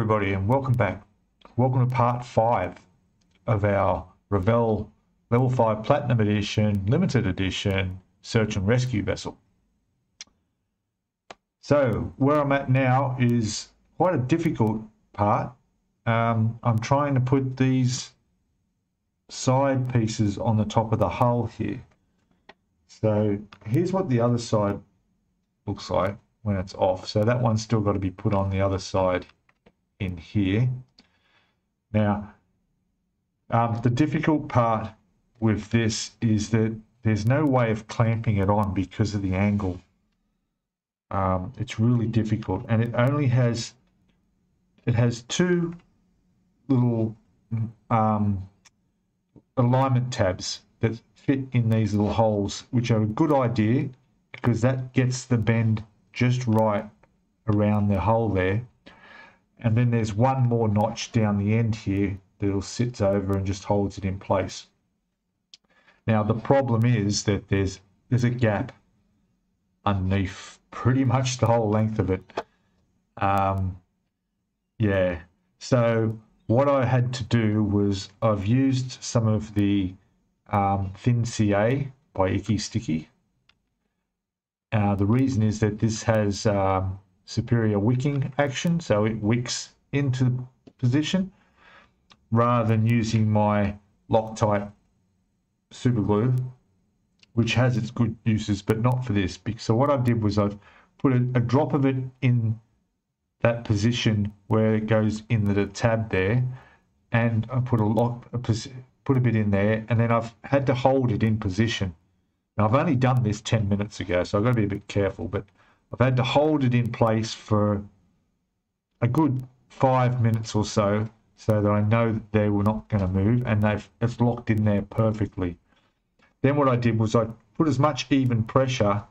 Everybody and welcome back. Welcome to part 5 of our Revell Level 5 Platinum Edition Limited Edition Search and Rescue Vessel. So where I'm at now is quite a difficult part. Um, I'm trying to put these side pieces on the top of the hull here. So here's what the other side looks like when it's off. So that one's still got to be put on the other side in here. Now, um, the difficult part with this is that there's no way of clamping it on because of the angle. Um, it's really difficult and it only has it has two little um, alignment tabs that fit in these little holes which are a good idea because that gets the bend just right around the hole there. And then there's one more notch down the end here that sits over and just holds it in place. Now the problem is that there's there's a gap underneath pretty much the whole length of it. Um, yeah, so what I had to do was I've used some of the um, Thin CA by Icky Sticky uh, the reason is that this has um, superior wicking action, so it wicks into position rather than using my Loctite super glue, which has its good uses, but not for this. So what I did was I've put a, a drop of it in that position where it goes in the tab there, and I put a lock, a, put a bit in there, and then I've had to hold it in position now, I've only done this 10 minutes ago, so I've got to be a bit careful, but I've had to hold it in place for a good five minutes or so, so that I know that they were not going to move, and they've it's locked in there perfectly. Then what I did was I put as much even pressure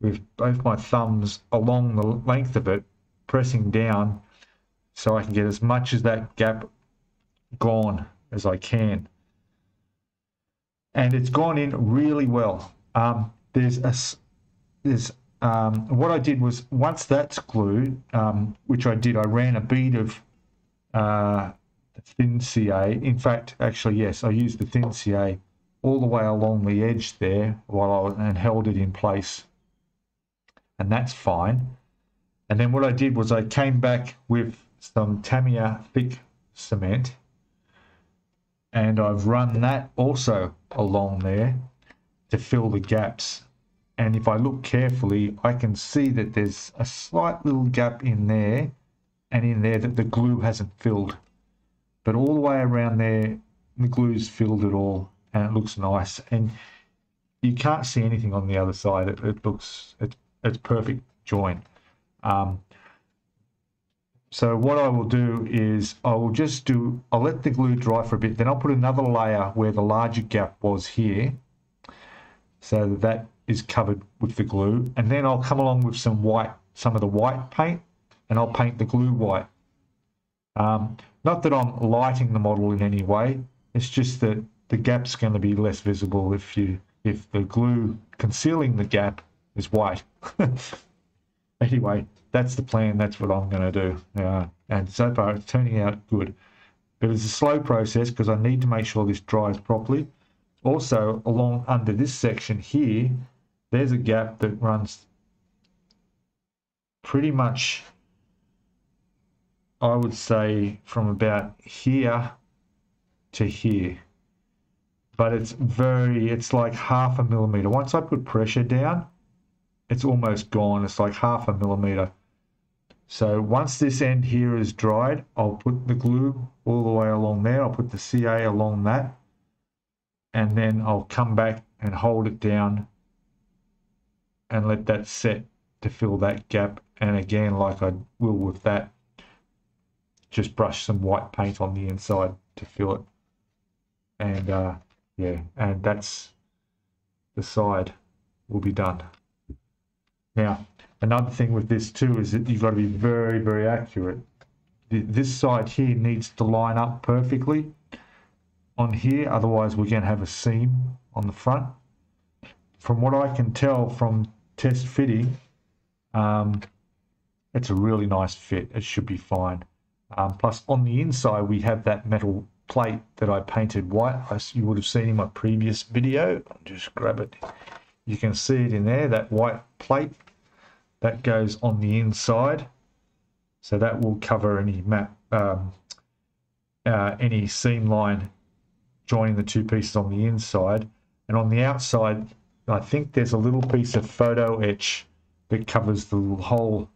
with both my thumbs along the length of it, pressing down so I can get as much as that gap gone as I can. And it's gone in really well. Um, there's a there's um, what I did was once that's glued, um, which I did, I ran a bead of uh, thin CA. In fact, actually, yes, I used the thin CA all the way along the edge there while I was, and held it in place, and that's fine. And then what I did was I came back with some Tamiya thick cement, and I've run that also along there to fill the gaps. And if I look carefully, I can see that there's a slight little gap in there and in there that the glue hasn't filled. But all the way around there, the glue's filled it all and it looks nice. And you can't see anything on the other side. It, it looks, it, it's perfect join. Um, so what I will do is I will just do, I'll let the glue dry for a bit, then I'll put another layer where the larger gap was here so that, that is covered with the glue. And then I'll come along with some white, some of the white paint, and I'll paint the glue white. Um, not that I'm lighting the model in any way, it's just that the gap's going to be less visible if you if the glue concealing the gap is white. anyway, that's the plan. That's what I'm going to do. Uh, and so far, it's turning out good. But it's a slow process because I need to make sure this dries properly also along under this section here there's a gap that runs pretty much I would say from about here to here. But it's very it's like half a millimeter. Once I put pressure down it's almost gone. It's like half a millimeter. So once this end here is dried I'll put the glue all the way along there. I'll put the CA along that. And then I'll come back and hold it down and let that set to fill that gap. And again like I will with that just brush some white paint on the inside to fill it. And uh, yeah and that's the side. Will be done. Now another thing with this too is that you've got to be very very accurate. This side here needs to line up perfectly on here, otherwise we're going to have a seam on the front. From what I can tell from test fitting, um, it's a really nice fit. It should be fine. Um, plus on the inside, we have that metal plate that I painted white. As you would have seen in my previous video. I'll just grab it. You can see it in there, that white plate that goes on the inside. So that will cover any map, um, uh, any seam line joining the two pieces on the inside. And on the outside, I think there's a little piece of photo etch that covers the hole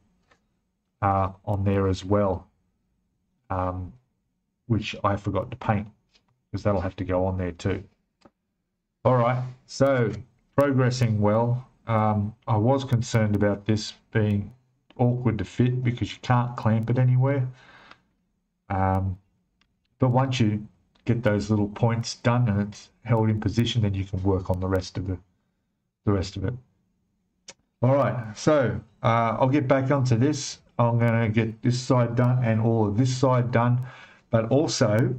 uh, on there as well, um, which I forgot to paint because that'll have to go on there too. All right, so progressing well. Um, I was concerned about this being awkward to fit because you can't clamp it anywhere. Um, but once you get those little points done and it's held in position, then you can work on the rest of it. The rest of it. All right, so uh, I'll get back onto this. I'm going to get this side done and all of this side done, but also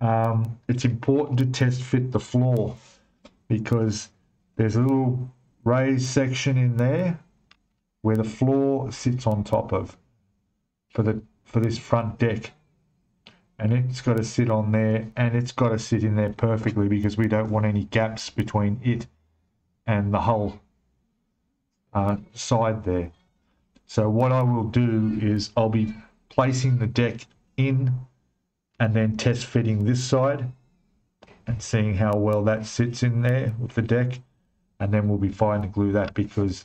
um, it's important to test fit the floor because there's a little raised section in there where the floor sits on top of for the for this front deck and it's got to sit on there and it's got to sit in there perfectly because we don't want any gaps between it and the hull uh, side there so what I will do is I'll be placing the deck in and then test fitting this side and seeing how well that sits in there with the deck and then we'll be fine to glue that because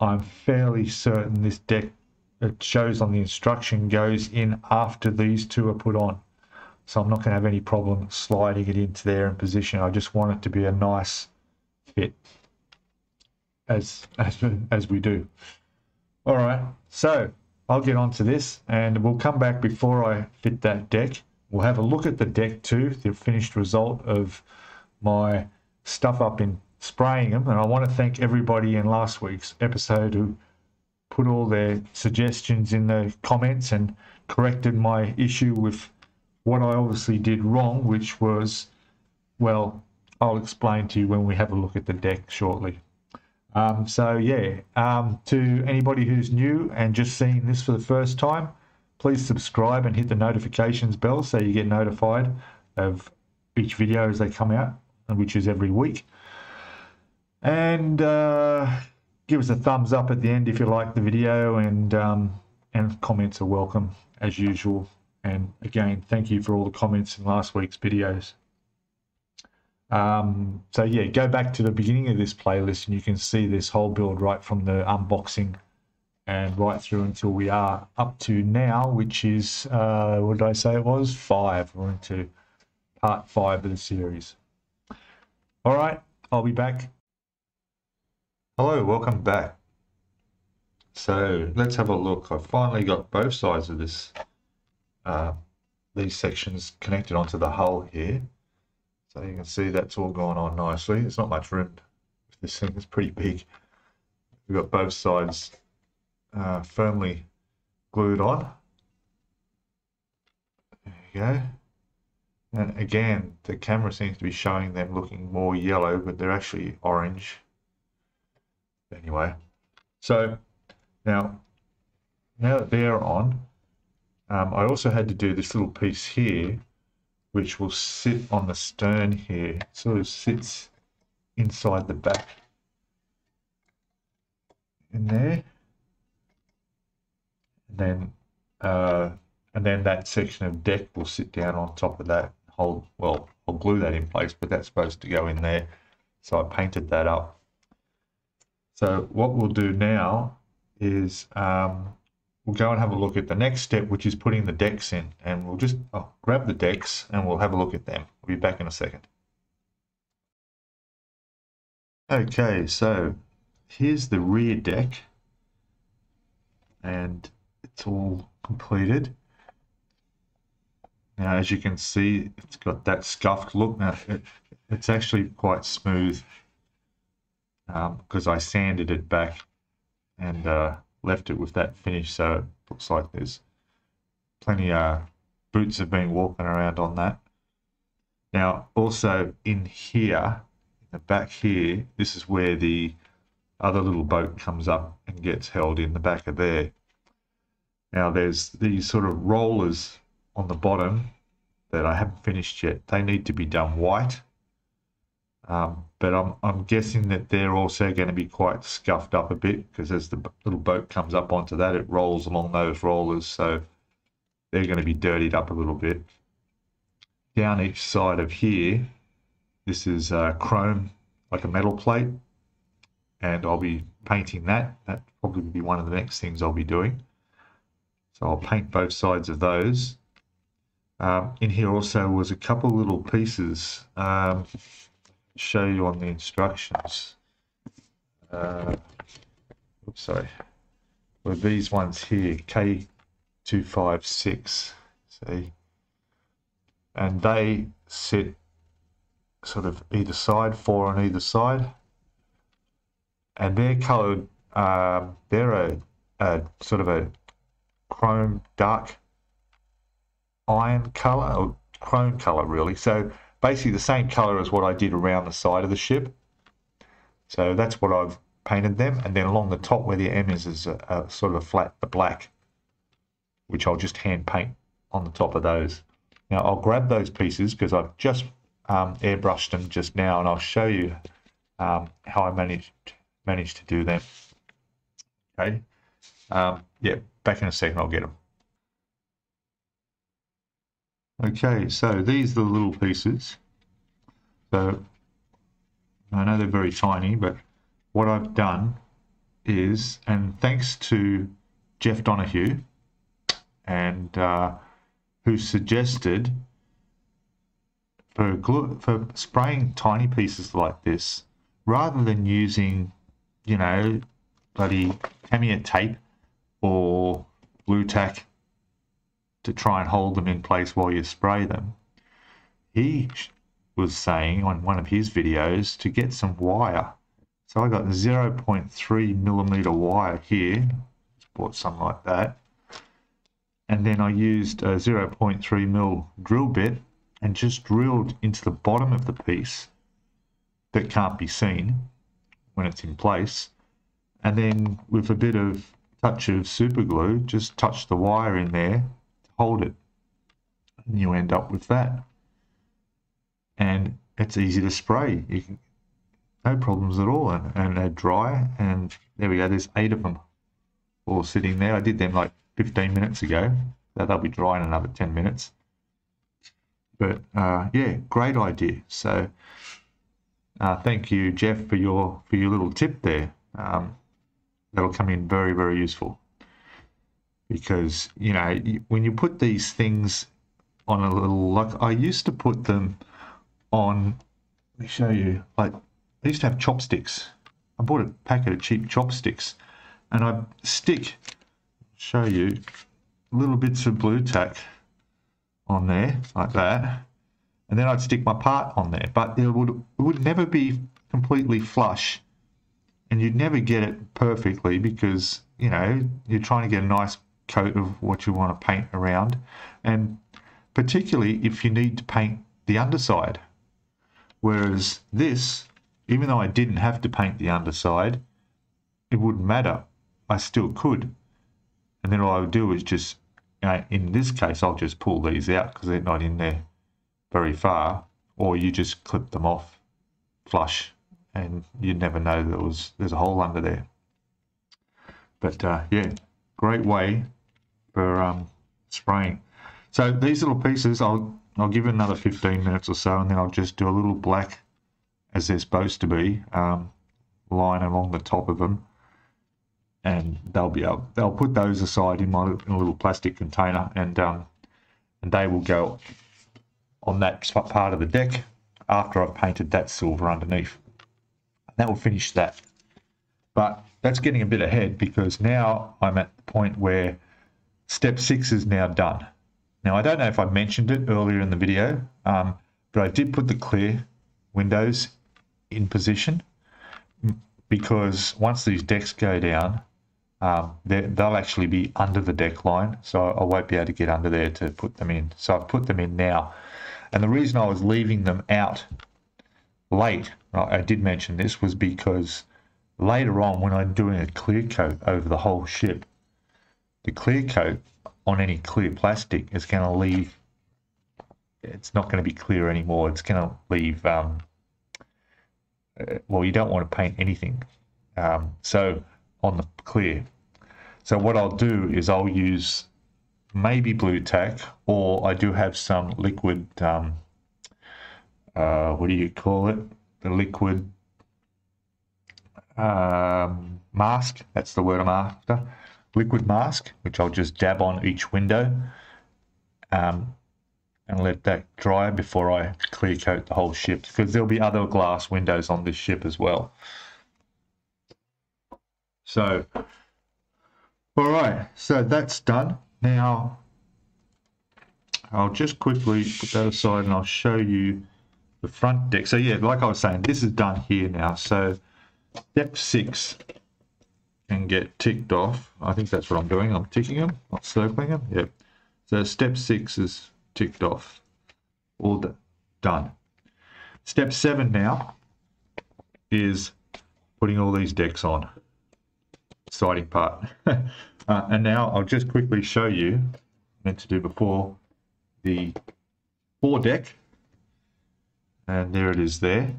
I'm fairly certain this deck it shows on the instruction goes in after these two are put on. So I'm not going to have any problem sliding it into there in position. I just want it to be a nice fit as, as, as we do. All right, so I'll get onto this and we'll come back before I fit that deck. We'll have a look at the deck too, the finished result of my stuff up in spraying them. And I want to thank everybody in last week's episode who put all their suggestions in the comments and corrected my issue with what I obviously did wrong, which was, well, I'll explain to you when we have a look at the deck shortly. Um, so yeah, um, to anybody who's new and just seeing this for the first time, please subscribe and hit the notifications bell so you get notified of each video as they come out, and which is every week. And uh, give us a thumbs up at the end if you like the video, and um, and comments are welcome as usual. And again, thank you for all the comments in last week's videos. Um, so yeah, go back to the beginning of this playlist and you can see this whole build right from the unboxing and right through until we are up to now, which is, uh, what did I say it was? Five. We're into part five of the series. All right, I'll be back. Hello, welcome back. So let's have a look. I've finally got both sides of this, uh, these sections connected onto the hull here. So you can see that's all going on nicely. There's not much room. This thing is pretty big. We've got both sides uh, firmly glued on. There you go. And again, the camera seems to be showing them looking more yellow, but they're actually orange. Anyway, so now, now that they're on, um, I also had to do this little piece here which will sit on the stern here. It sort of sits inside the back in there. And then uh, and then that section of deck will sit down on top of that. Hold well, I'll glue that in place, but that's supposed to go in there. So I painted that up. So what we'll do now is um, we'll go and have a look at the next step, which is putting the decks in. And we'll just oh, grab the decks and we'll have a look at them. We'll be back in a second. Okay, so here's the rear deck. And it's all completed. Now, as you can see, it's got that scuffed look. Now, it, it's actually quite smooth because um, I sanded it back and uh, left it with that finish so it looks like there's plenty of boots have been walking around on that. Now also in here, in the back here, this is where the other little boat comes up and gets held in the back of there. Now there's these sort of rollers on the bottom that I haven't finished yet. They need to be done white. Um, but I'm, I'm guessing that they're also going to be quite scuffed up a bit because as the little boat comes up onto that, it rolls along those rollers. So they're going to be dirtied up a little bit. Down each side of here, this is uh, chrome, like a metal plate. And I'll be painting that. That probably be one of the next things I'll be doing. So I'll paint both sides of those. Um, in here also was a couple little pieces. Um, show you on the instructions. Uh, oops, sorry. Were these ones here, K256, see? And they sit sort of either side, four on either side. And they're coloured, um, they're a, a sort of a chrome dark iron colour, or chrome colour really. So basically the same color as what I did around the side of the ship. So that's what I've painted them. And then along the top where the M is, is a, a sort of a flat, the black, which I'll just hand paint on the top of those. Now I'll grab those pieces because I've just um, airbrushed them just now and I'll show you um, how I managed managed to do them. Okay. Um, yeah, back in a second I'll get them. Okay, so these are the little pieces. So I know they're very tiny, but what I've done is, and thanks to Jeff Donahue, and uh, who suggested for for spraying tiny pieces like this, rather than using, you know, bloody Tamiya tape or Blu Tack to try and hold them in place while you spray them. He was saying on one of his videos to get some wire. So I got 0.3 millimeter wire here. Bought some like that. And then I used a 0.3 mil drill bit and just drilled into the bottom of the piece that can't be seen when it's in place. And then with a bit of touch of super glue, just touch the wire in there hold it. And you end up with that. And it's easy to spray. You can, no problems at all. And, and they're dry. And there we go. There's eight of them all sitting there. I did them like 15 minutes ago. So they'll be dry in another 10 minutes. But uh, yeah, great idea. So uh, thank you, Jeff, for your for your little tip there. Um, that'll come in very, very useful because you know when you put these things on a little like I used to put them on let me show you like I used to have chopsticks. I bought a packet of cheap chopsticks and I stick show you little bits of Blu Tack on there like that and then I'd stick my part on there. But it would it would never be completely flush and you'd never get it perfectly because you know you're trying to get a nice coat of what you want to paint around, and particularly if you need to paint the underside. Whereas this, even though I didn't have to paint the underside, it wouldn't matter. I still could. And then all I would do is just, you know, in this case, I'll just pull these out because they're not in there very far, or you just clip them off flush and you'd never know there was there's a hole under there. But uh, yeah, great way for um, spraying. So these little pieces, I'll I'll give it another 15 minutes or so, and then I'll just do a little black, as they're supposed to be, um, line along the top of them, and they'll be able, they'll put those aside in my in little plastic container, and um, and they will go on that part of the deck after I've painted that silver underneath. That will finish that. But that's getting a bit ahead because now I'm at the point where Step six is now done. Now, I don't know if I mentioned it earlier in the video, um, but I did put the clear windows in position because once these decks go down, um, they'll actually be under the deck line, so I won't be able to get under there to put them in. So I've put them in now. And the reason I was leaving them out late, I did mention this, was because later on when I'm doing a clear coat over the whole ship, the clear coat on any clear plastic is going to leave, it's not going to be clear anymore. It's going to leave, um, uh, well, you don't want to paint anything. Um, so on the clear. So what I'll do is I'll use maybe Blu Tack or I do have some liquid, um, uh, what do you call it? The liquid um, mask. That's the word I'm after. Liquid mask, which I'll just dab on each window um, and let that dry before I clear coat the whole ship because there'll be other glass windows on this ship as well. So, all right, so that's done. Now, I'll just quickly put that aside and I'll show you the front deck. So yeah, like I was saying, this is done here now. So step six can get ticked off. I think that's what I'm doing. I'm ticking them, not circling them. Yep. So step six is ticked off. All done. Step seven now is putting all these decks on. Exciting part. uh, and now I'll just quickly show you, meant to do before, the fore deck. And there it is there.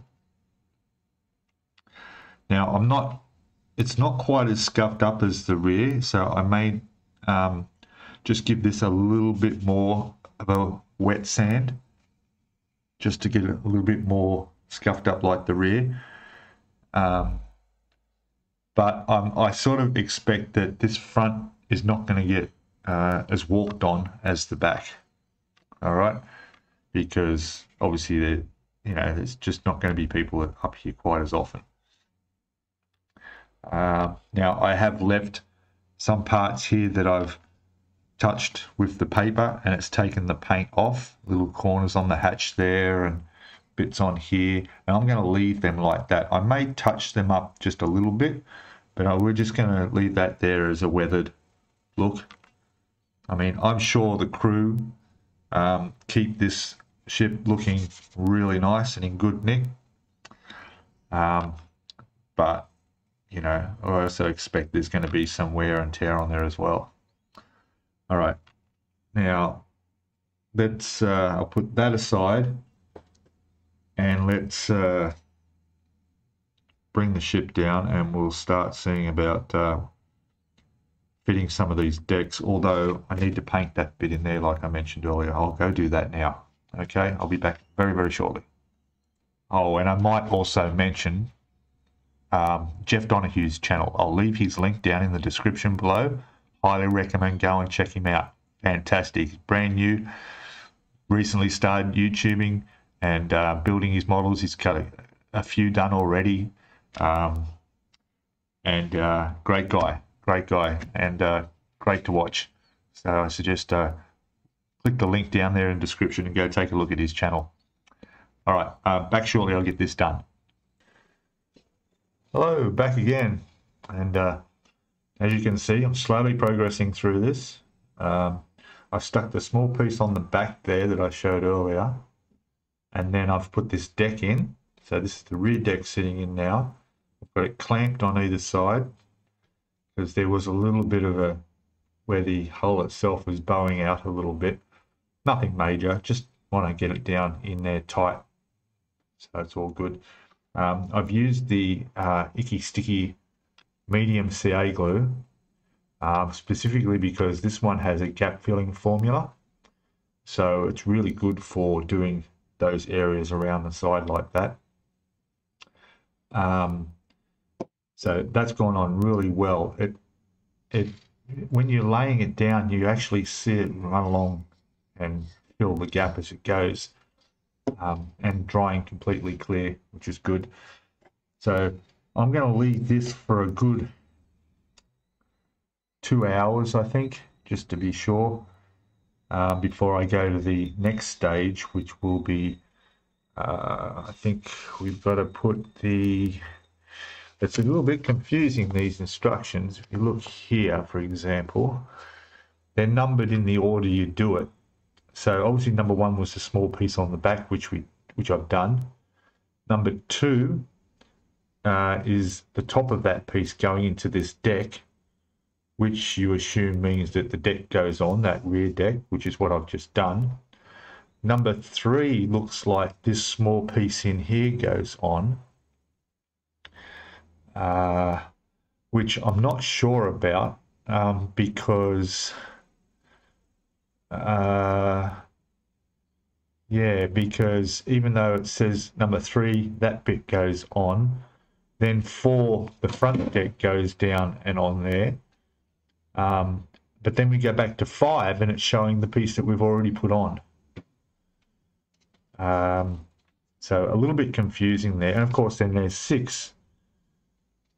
Now I'm not, it's not quite as scuffed up as the rear, so I may um, just give this a little bit more of a wet sand, just to get it a little bit more scuffed up like the rear. Um, but um, I sort of expect that this front is not going to get uh, as walked on as the back. All right, because obviously you know, there's just not going to be people up here quite as often. Uh, now I have left some parts here that I've touched with the paper and it's taken the paint off, little corners on the hatch there and bits on here. And I'm going to leave them like that. I may touch them up just a little bit, but we're just going to leave that there as a weathered look. I mean, I'm sure the crew um, keep this ship looking really nice and in good nick. Um, but you know, I also expect there's going to be some wear and tear on there as well. All right, now let's, uh, I'll put that aside and let's uh, bring the ship down and we'll start seeing about uh, fitting some of these decks, although I need to paint that bit in there like I mentioned earlier. I'll go do that now. Okay, I'll be back very, very shortly. Oh, and I might also mention um, Jeff Donahue's channel. I'll leave his link down in the description below. Highly recommend go and check him out. Fantastic. Brand new. Recently started YouTubing and uh, building his models. He's got a, a few done already. Um, and uh, great guy. Great guy. And uh, great to watch. So I suggest uh, click the link down there in the description and go take a look at his channel. All right. Uh, back shortly. I'll get this done. Hello, back again. And uh, as you can see, I'm slowly progressing through this. Um, I've stuck the small piece on the back there that I showed earlier. And then I've put this deck in. So this is the rear deck sitting in now. I've got it clamped on either side because there was a little bit of a, where the hull itself was bowing out a little bit. Nothing major, just want to get it down in there tight. So it's all good. Um, I've used the uh, Icky Sticky medium CA glue um, specifically because this one has a gap filling formula. So it's really good for doing those areas around the side like that. Um, so that's gone on really well. It, it, when you're laying it down, you actually see it run along and fill the gap as it goes um, and drying completely clear, which is good. So I'm going to leave this for a good two hours, I think, just to be sure, uh, before I go to the next stage, which will be, uh, I think we've got to put the, it's a little bit confusing, these instructions. If you look here, for example, they're numbered in the order you do it. So obviously number one was the small piece on the back, which we which I've done. Number two uh, is the top of that piece going into this deck, which you assume means that the deck goes on, that rear deck, which is what I've just done. Number three looks like this small piece in here goes on, uh, which I'm not sure about um, because, uh, yeah, because even though it says number three, that bit goes on, then four, the front deck goes down and on there. Um, but then we go back to five and it's showing the piece that we've already put on. Um, so a little bit confusing there. And of course, then there's six,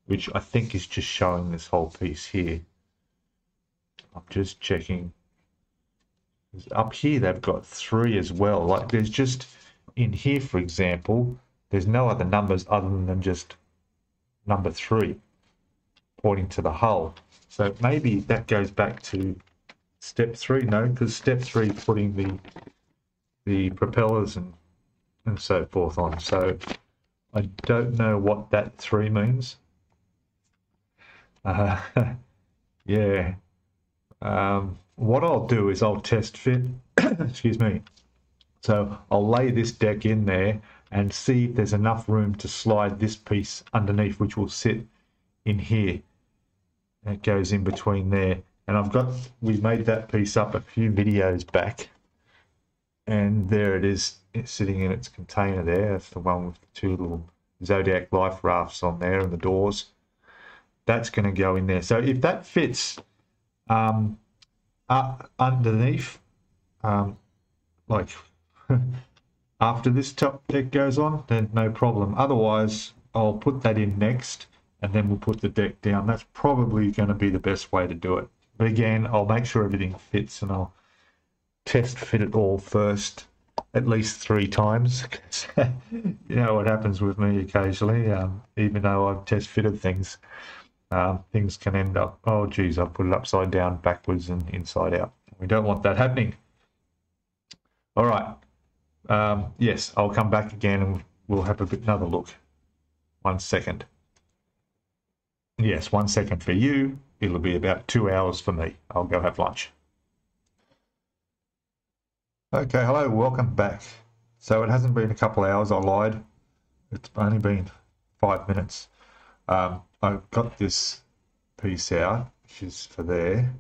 which I think is just showing this whole piece here. I'm just checking. Up here, they've got three as well. Like there's just in here, for example, there's no other numbers other than just number three pointing to the hull. So maybe that goes back to step three. No, because step three putting the the propellers and and so forth on. So I don't know what that three means. Uh, yeah. Um, what I'll do is I'll test fit. excuse me. So I'll lay this deck in there and see if there's enough room to slide this piece underneath, which will sit in here. It goes in between there. And I've got, we made that piece up a few videos back and there it is it's sitting in its container there that's the one with the two little zodiac life rafts on there and the doors that's going to go in there so if that fits um, up underneath um, like after this top deck goes on then no problem. Otherwise I'll put that in next and then we'll put the deck down. That's probably going to be the best way to do it. But again I'll make sure everything fits and I'll test fit it all first at least three times. you know what happens with me occasionally, um, even though I've test fitted things, um, things can end up, oh geez, I've put it upside down, backwards, and inside out. We don't want that happening. All right. Um, yes, I'll come back again and we'll have a bit another look. One second. Yes, one second for you. It'll be about two hours for me. I'll go have lunch. Okay, hello, welcome back. So it hasn't been a couple hours, I lied. It's only been five minutes. Um, I've got this piece out, which is for there.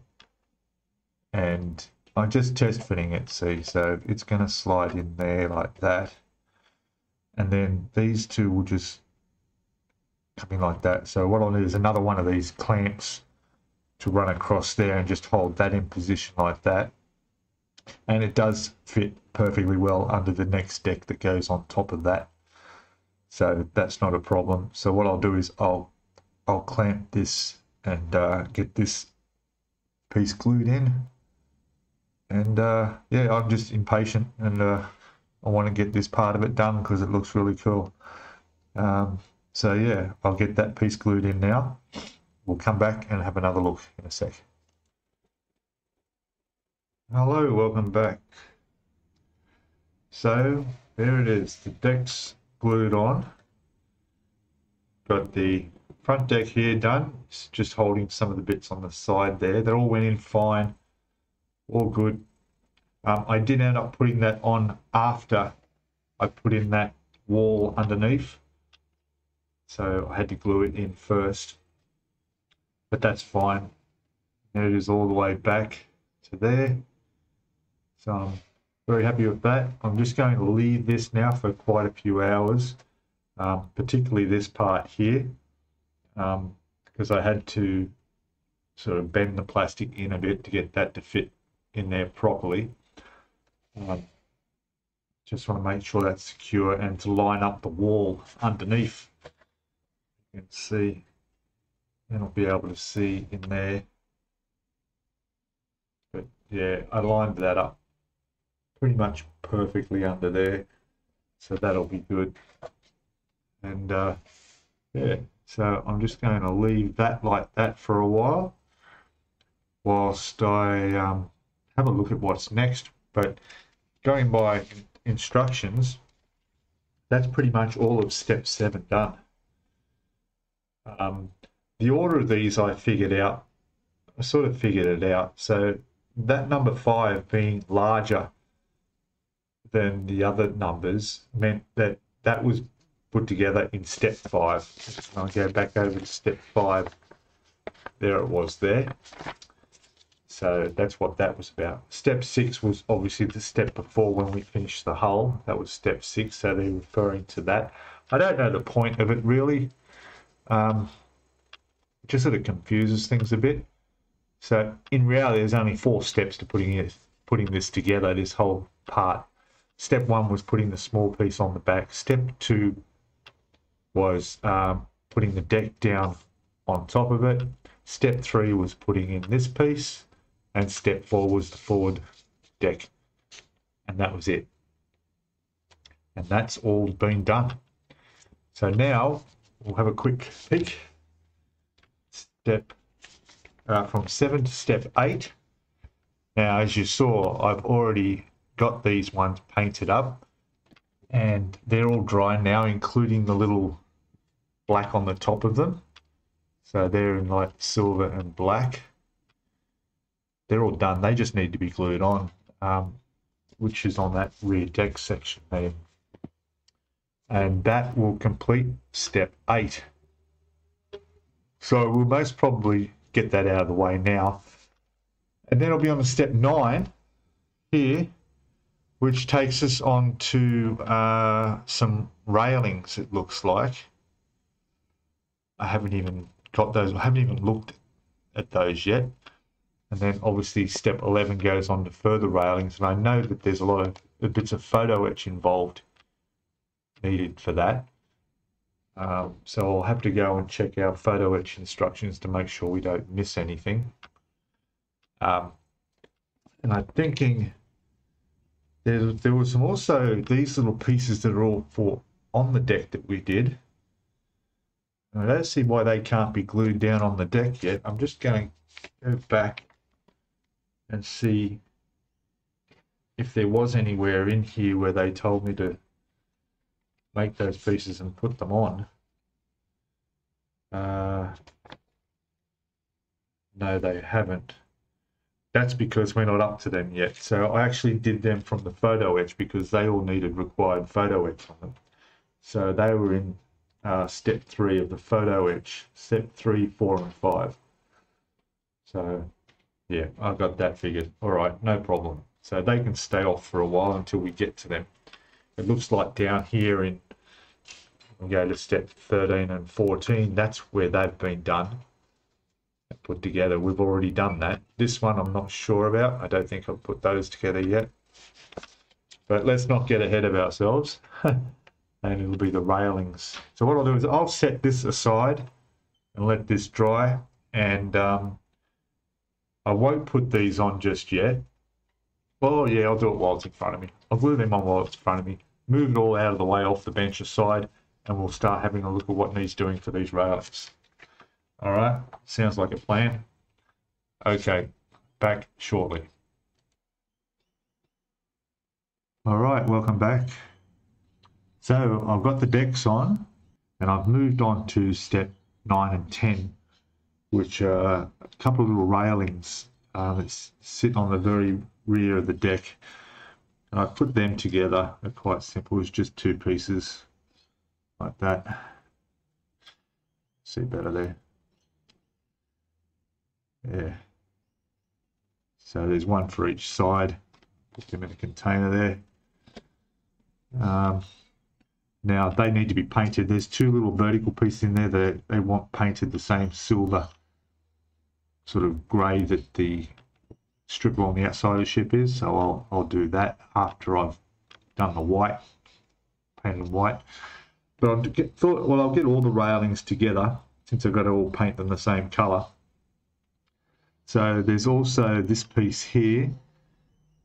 And I'm just test fitting it, see, so it's going to slide in there like that. And then these two will just come in like that. So what I'll need is another one of these clamps to run across there and just hold that in position like that and it does fit perfectly well under the next deck that goes on top of that so that's not a problem so what I'll do is I'll I'll clamp this and uh, get this piece glued in and uh, yeah I'm just impatient and uh, I want to get this part of it done because it looks really cool um, so yeah I'll get that piece glued in now we'll come back and have another look in a sec Hello, welcome back. So, there it is, the deck's glued on. Got the front deck here done, just holding some of the bits on the side there. That all went in fine, all good. Um, I did end up putting that on after I put in that wall underneath. So I had to glue it in first, but that's fine. There it is all the way back to there. So I'm very happy with that. I'm just going to leave this now for quite a few hours, um, particularly this part here, um, because I had to sort of bend the plastic in a bit to get that to fit in there properly. Um, just want to make sure that's secure and to line up the wall underneath. You can see, and I'll be able to see in there. But yeah, I lined that up pretty much perfectly under there. So that'll be good. And uh, yeah, so I'm just going to leave that like that for a while whilst I um, have a look at what's next. But going by instructions, that's pretty much all of step seven done. Um, the order of these I figured out I sort of figured it out. So that number five being larger than the other numbers meant that that was put together in step five. I'll go back over to step five. There it was there. So that's what that was about. Step six was obviously the step before when we finished the hull. That was step six, so they're referring to that. I don't know the point of it really. Um, just sort of confuses things a bit. So in reality, there's only four steps to putting it, putting this together, this whole part. Step one was putting the small piece on the back. Step two was um, putting the deck down on top of it. Step three was putting in this piece. And step four was the forward deck. And that was it. And that's all been done. So now we'll have a quick peek. Step uh, from seven to step eight. Now, as you saw, I've already got these ones painted up and they're all dry now, including the little black on the top of them. So they're in like silver and black. They're all done. They just need to be glued on, um, which is on that rear deck section there. And that will complete step eight. So we'll most probably get that out of the way now. And then I'll be on to step nine here, which takes us on to uh, some railings, it looks like. I haven't even got those, I haven't even looked at those yet. And then obviously step 11 goes on to further railings. And I know that there's a lot of bits of photo etch involved needed for that. Um, so I'll have to go and check our photo etch instructions to make sure we don't miss anything. Um, and I'm thinking there, there was some also these little pieces that are all for on the deck that we did. I don't see why they can't be glued down on the deck yet. I'm just going to go back and see if there was anywhere in here where they told me to make those pieces and put them on. Uh, no, they haven't. That's because we're not up to them yet. So I actually did them from the photo etch because they all needed required photo etch on them. So they were in uh, step three of the photo etch, step three, four, and five. So yeah, I've got that figured. All right, no problem. So they can stay off for a while until we get to them. It looks like down here in, we go to step 13 and 14, that's where they've been done, put together. We've already done that. This one I'm not sure about. I don't think I've put those together yet. But let's not get ahead of ourselves. and it'll be the railings. So what I'll do is I'll set this aside and let this dry. And um, I won't put these on just yet. Oh yeah, I'll do it while it's in front of me. I'll glue them on while it's in front of me. Move it all out of the way off the bench aside and we'll start having a look at what needs doing for these railings. All right, sounds like a plan. Okay, back shortly. All right, welcome back. So I've got the decks on and I've moved on to step 9 and 10, which are a couple of little railings uh, that sit on the very rear of the deck. And I've put them together. They're quite simple. It's just two pieces like that. See better there. Yeah. So there's one for each side. Put them in a container there. Um, now they need to be painted. There's two little vertical pieces in there that they want painted the same silver sort of grey that the strip along the outside of the ship is. So I'll, I'll do that after I've done the white, painted white. But I thought, well, I'll get all the railings together since I've got to all paint them the same colour. So there's also this piece here.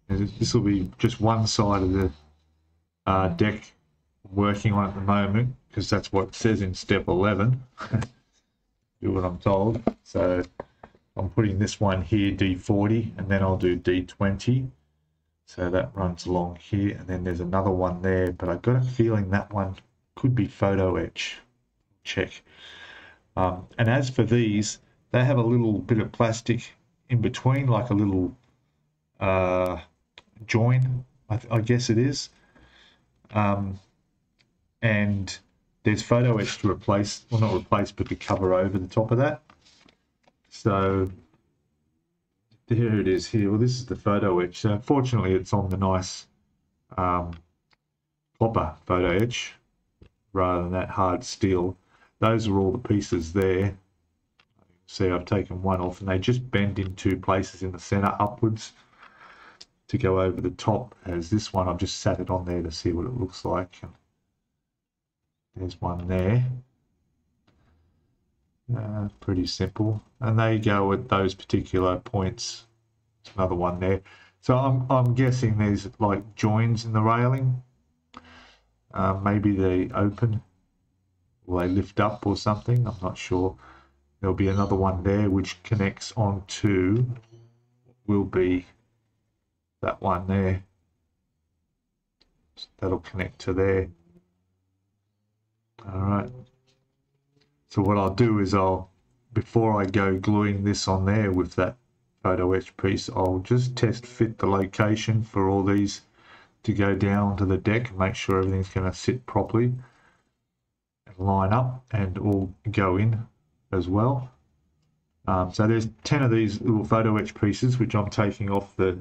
This will be just one side of the uh, deck working on at the moment because that's what it says in step 11. do what I'm told. So I'm putting this one here, D40, and then I'll do D20. So that runs along here, and then there's another one there, but I've got a feeling that one could be photo etch. Check. Um, and as for these, they have a little bit of plastic in between, like a little uh, join, I, I, guess it is. Um, and there's photo etch to replace, well, not replace, but to cover over the top of that. So there it is here. Well, this is the photo etch. So fortunately, it's on the nice um, copper photo etch rather than that hard steel. Those are all the pieces there. See, I've taken one off and they just bend in two places in the center upwards to go over the top as this one. I've just sat it on there to see what it looks like. There's one there. Uh, pretty simple. And they go at those particular points. There's another one there. So I'm, I'm guessing there's like joins in the railing. Uh, maybe they open or they lift up or something. I'm not sure. There'll be another one there which connects onto will be that one there. So that'll connect to there. All right. So what I'll do is I'll, before I go gluing this on there with that photo etch piece, I'll just test fit the location for all these to go down to the deck, and make sure everything's going to sit properly and line up and all go in as well. Um, so there's 10 of these little photo etch pieces, which I'm taking off the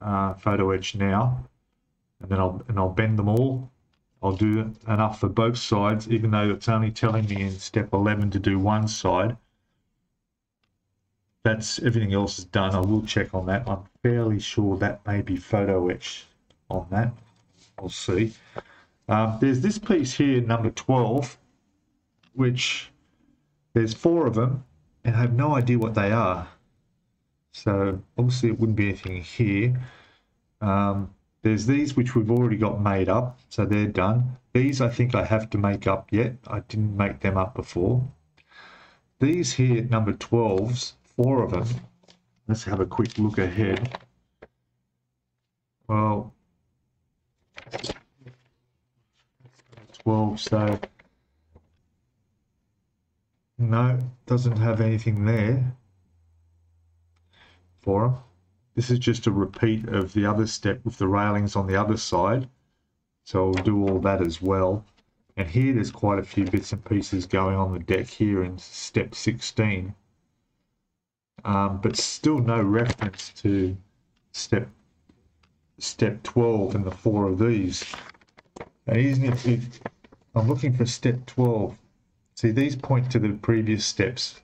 uh, photo etch now. And then I'll, and I'll bend them all I'll do enough for both sides, even though it's only telling me in step 11 to do one side. That's everything else is done. I will check on that. I'm fairly sure that may be photo etched on that. I'll see. Um, there's this piece here, number 12, which there's four of them, and I have no idea what they are. So obviously it wouldn't be anything here. Um, there's these which we've already got made up, so they're done. These I think I have to make up yet. I didn't make them up before. These here, number 12s, four of them. Let's have a quick look ahead. Well, 12, so no, doesn't have anything there for them. This is just a repeat of the other step with the railings on the other side. So I'll do all that as well. And here there's quite a few bits and pieces going on the deck here in step 16. Um, but still no reference to step step 12 and the four of these. And even if, if I'm looking for step 12, see these point to the previous steps.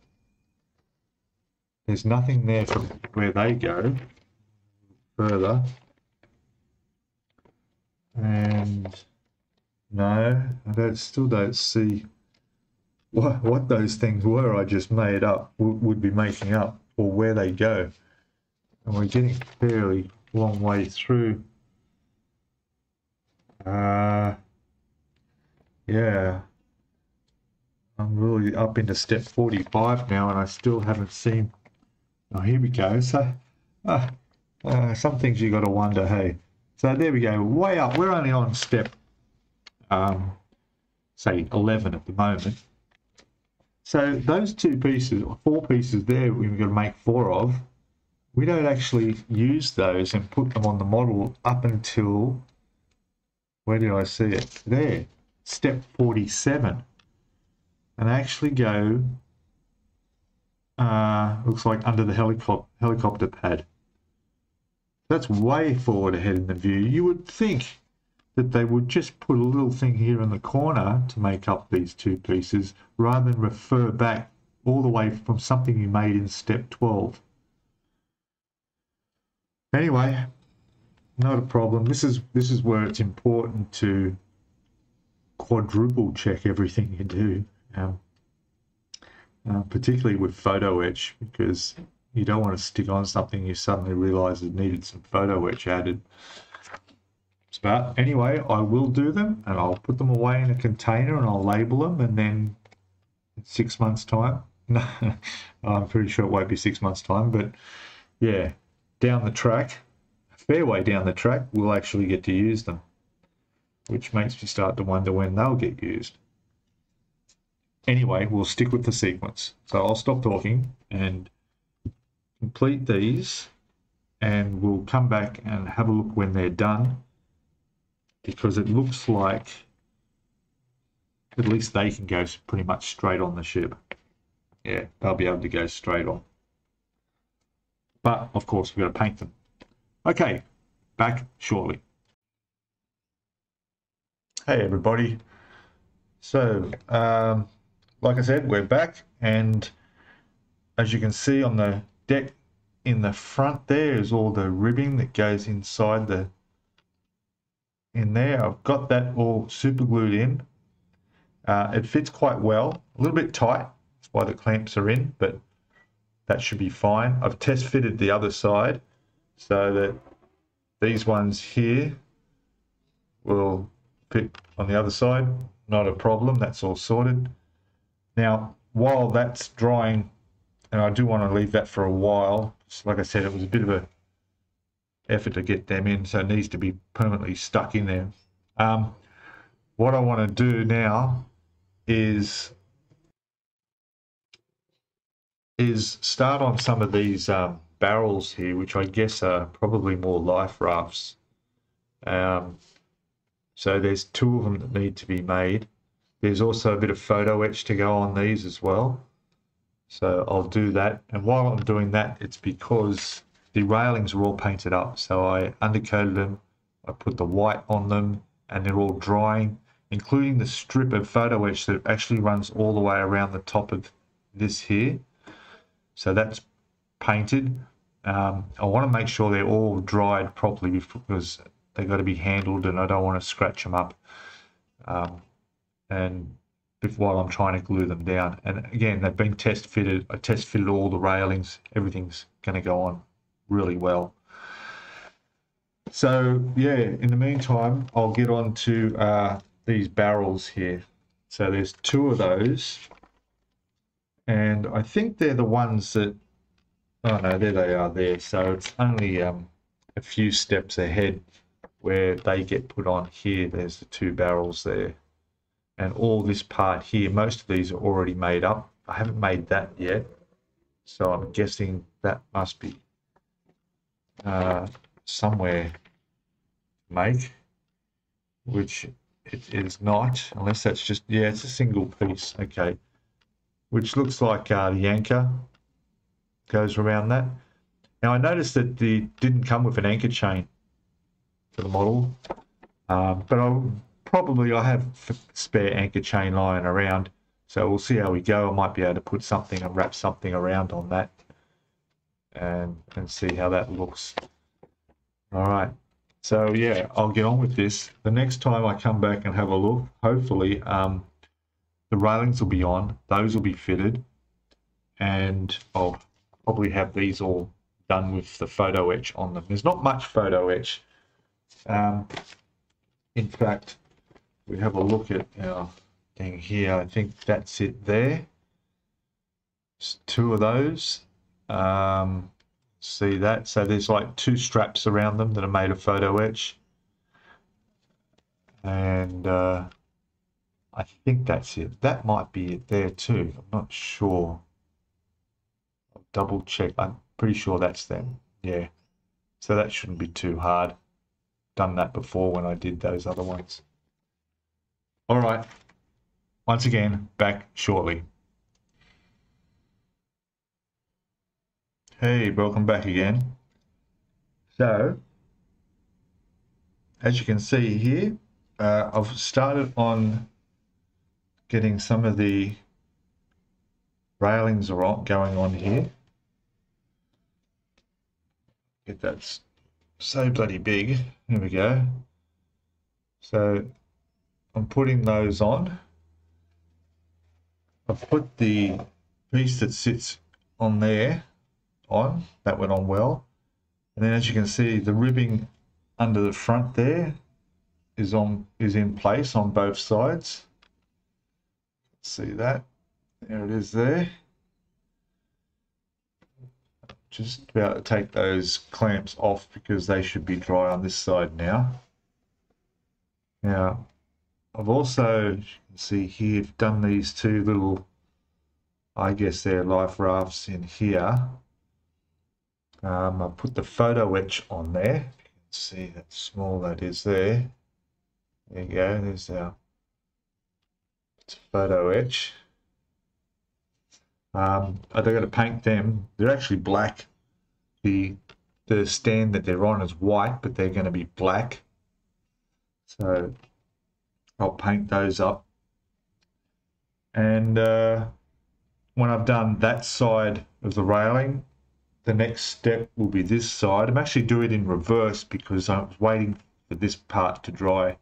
There's nothing there from where they go further. And no, I don't, still don't see what, what those things were I just made up, would, be making up, or where they go. And we're getting fairly long way through. Uh, yeah. I'm really up into step 45 now and I still haven't seen... Oh, here we go. So, uh, uh, some things you got to wonder, hey. So there we go, way up. We're only on step, um, say, 11 at the moment. So those two pieces, or four pieces there, we've got to make four of. We don't actually use those and put them on the model up until, where did I see it? There, step 47. And actually go, uh, looks like under the helicop helicopter pad. That's way forward ahead in the view. You would think that they would just put a little thing here in the corner to make up these two pieces rather than refer back all the way from something you made in step 12. Anyway, not a problem. This is this is where it's important to quadruple check everything you do, um, uh, particularly with photo etch, because you don't want to stick on something you suddenly realize it needed some photo etch added. But anyway, I will do them and I'll put them away in a container and I'll label them and then six months time. No, I'm pretty sure it won't be six months time, but yeah, down the track, fair way down the track, we'll actually get to use them, which makes me start to wonder when they'll get used. anyway, we'll stick with the sequence. So I'll stop talking and complete these and we'll come back and have a look when they're done because it looks like at least they can go pretty much straight on the ship. Yeah, they'll be able to go straight on. But of course, we've got to paint them. Okay, back shortly. Hey everybody. So, um, like I said, we're back and as you can see on the deck in the front there is all the ribbing that goes inside the in there. I've got that all super glued in. Uh, it fits quite well, a little bit tight, that's why the clamps are in, but that should be fine. I've test fitted the other side so that these ones here will fit on the other side, not a problem, that's all sorted. Now, while that's drying, and I do want to leave that for a while, like I said, it was a bit of a effort to get them in, so it needs to be permanently stuck in there. Um, what I want to do now is is start on some of these um, barrels here, which I guess are probably more life rafts. Um, so there's two of them that need to be made. There's also a bit of photo etch to go on these as well. So I'll do that. And while I'm doing that, it's because the railings are all painted up. So I undercoated them, I put the white on them, and they're all drying, including the strip of photo etch that actually runs all the way around the top of this here. So that's painted. Um, I want to make sure they're all dried properly because they've got to be handled and I don't want to scratch them up. Um, and while I'm trying to glue them down. And again, they've been test fitted. I test fitted all the railings. Everything's going to go on really well. So yeah, in the meantime, I'll get on to uh, these barrels here. So there's two of those. And I think they're the ones that, oh no, there they are there. So it's only um, a few steps ahead where they get put on here. There's the two barrels there and all this part here, most of these are already made up. I haven't made that yet, so I'm guessing that must be uh, somewhere make, which it is not, unless that's just, yeah, it's a single piece, okay, which looks like uh, the anchor goes around that. Now I noticed that the didn't come with an anchor chain for the model, um, but I probably I have spare anchor chain lying around. So we'll see how we go. I might be able to put something and wrap something around on that and, and see how that looks. All right. So yeah, I'll get on with this. The next time I come back and have a look, hopefully um, the railings will be on. Those will be fitted. And I'll probably have these all done with the photo etch on them. There's not much photo etch. Um, in fact, we have a look at our thing here, I think that's it there. It's two of those. Um, see that? So there's like two straps around them that are made of photo etch. And uh, I think that's it. That might be it there too. I'm not sure. I'll double check. I'm pretty sure that's them. Yeah. So that shouldn't be too hard. Done that before when I did those other ones. All right. Once again, back shortly. Hey, welcome back again. So, as you can see here, uh, I've started on getting some of the railings going on here. Get that so bloody big. There we go. So I'm putting those on. I've put the piece that sits on there on. That went on well. And then as you can see, the ribbing under the front there is on is in place on both sides. See that? There it is there. Just about to take those clamps off because they should be dry on this side now. Now, I've also, you can see here, done these two little, I guess they're life rafts in here. Um, I put the photo etch on there. You can see how small that is there. There you go, there's our photo etch. Um, I'm going to paint them. They're actually black. The the stand that they're on is white, but they're going to be black. So I'll paint those up. And uh, when I've done that side of the railing, the next step will be this side. I'm actually doing it in reverse because I was waiting for this part to dry.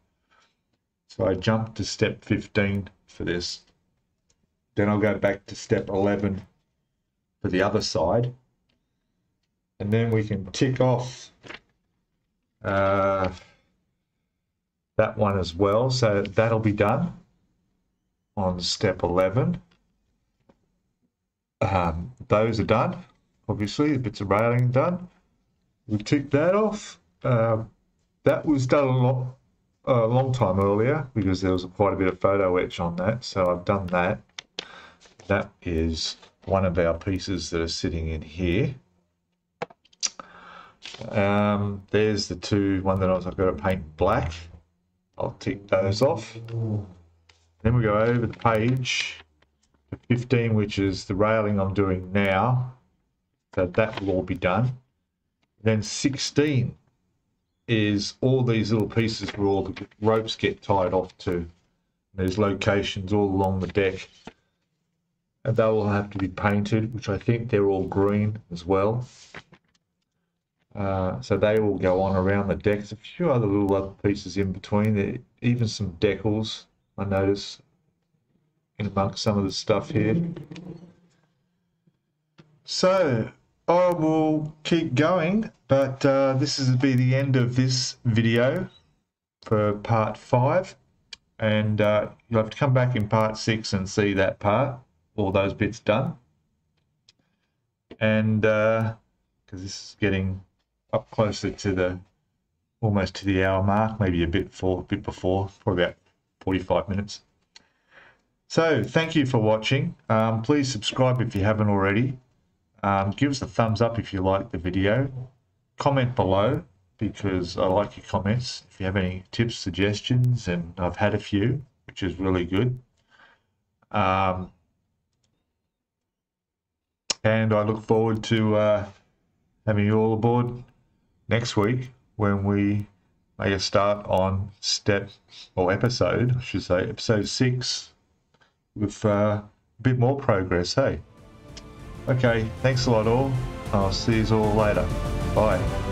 So I jumped to step 15 for this. Then I'll go back to step 11 for the other side. And then we can tick off uh, that one as well. So that'll be done on step 11. Um, those are done, obviously, the bits of railing done. We tick that off. Uh, that was done a, lot, a long time earlier because there was quite a bit of photo etch on that. So I've done that. That is one of our pieces that are sitting in here. Um, there's the two, one that I was I've got to paint black. I'll tick those off. Then we go over the page to 15, which is the railing I'm doing now. So that will all be done. Then 16 is all these little pieces where all the ropes get tied off to. There's locations all along the deck. And they will have to be painted, which I think they're all green as well. Uh, so they will go on around the deck. There's a few other little other pieces in between. There, even some decals, I notice, in amongst some of the stuff here. So I will keep going, but uh, this is be the end of this video for part five. And uh, you'll have to come back in part six and see that part, all those bits done. And because uh, this is getting up closer to the almost to the hour mark, maybe a bit for a bit before, for about 45 minutes. So thank you for watching. Um, please subscribe if you haven't already. Um, give us a thumbs up if you like the video. Comment below because I like your comments. If you have any tips, suggestions, and I've had a few, which is really good. Um, and I look forward to uh, having you all aboard next week when we make a start on step or episode, I should say, episode six with uh, a bit more progress, hey? Okay, thanks a lot all. I'll see you all later. Bye.